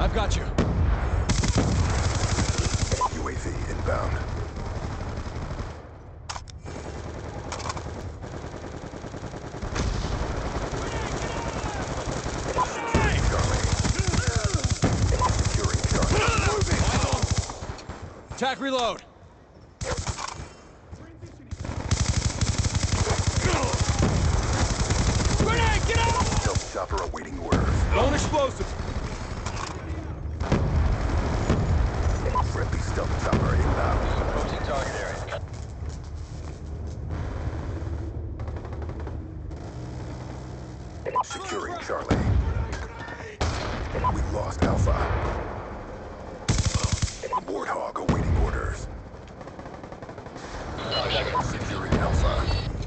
I've got you. UAV inbound. Attack reload. Grenade, get out! Stealth chopper awaiting orders. Lone explosive. Securing Charlie. We lost Alpha. Warthog awaiting orders. Securing Alpha.